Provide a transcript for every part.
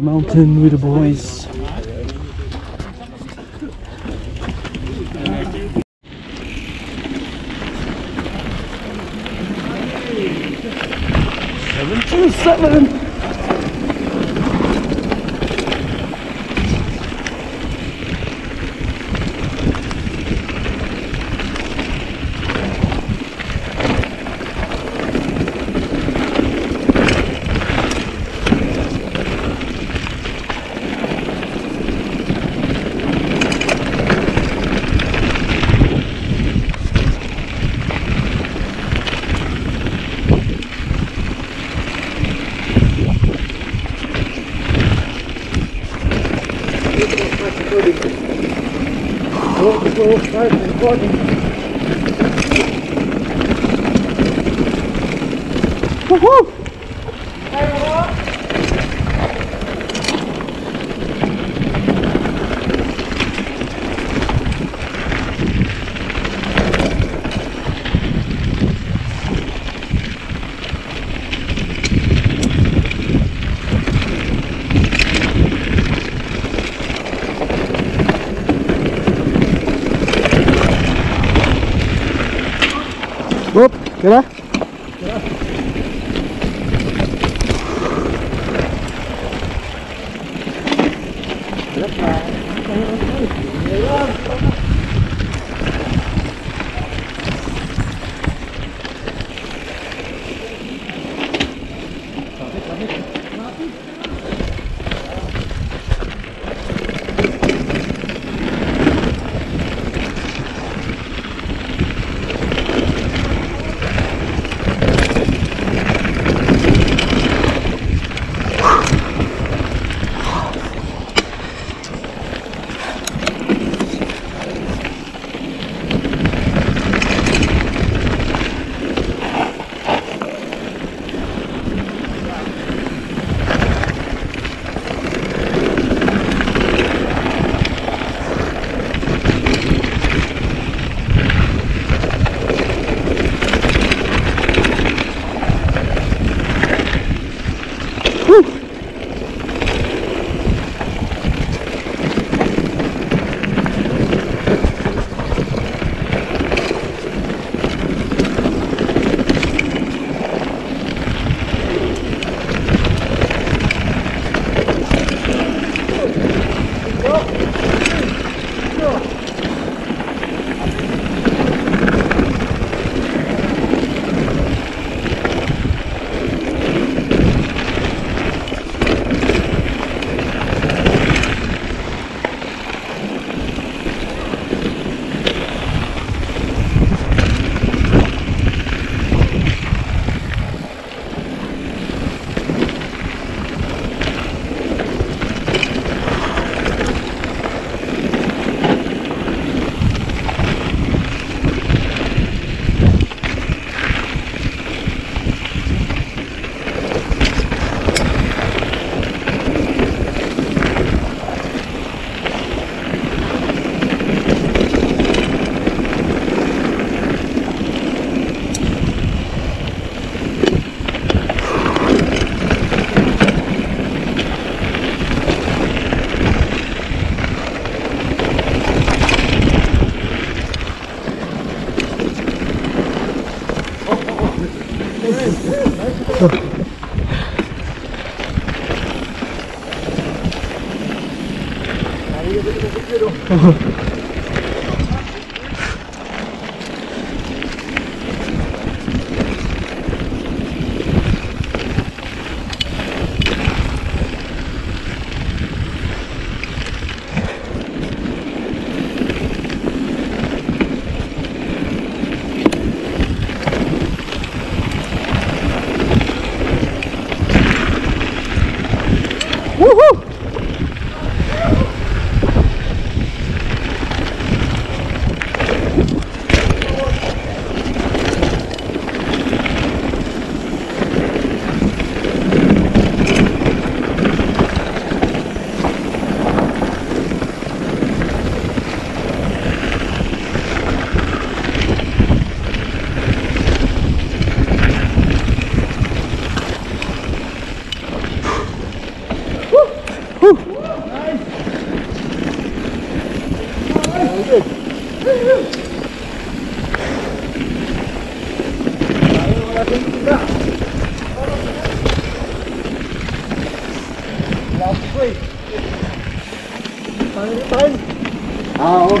the mountain with the boys. Seven two seven. Годы. Уху! Úp, cái đó. Rất là... Woohoo! Ah, Upp,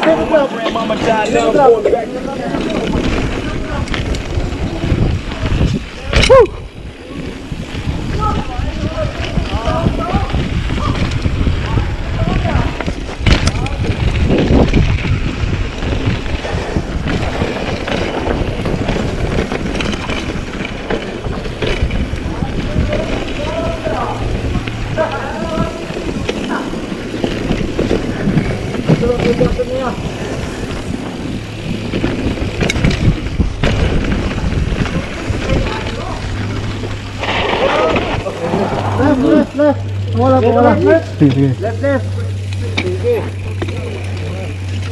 Wala po, wala. Sige, sige. Left, left, left. Bola, bola. Left, left.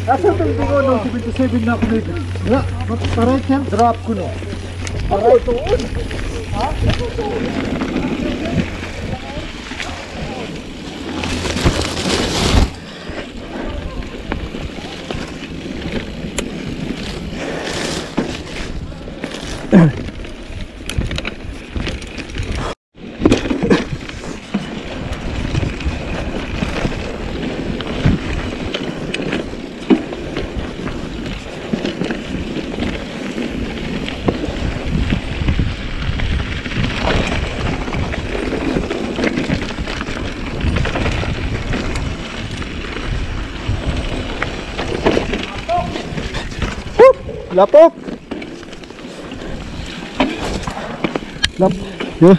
Asa itong bigo nung 77 na kulit? Wala, right hand drop ko no. Aray, tuon. Ha? Tuon. Lapok! Lap... Yun.